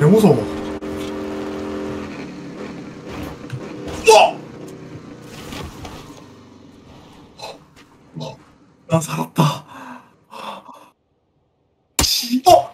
개 무서워. 어! 난 살았다. 어!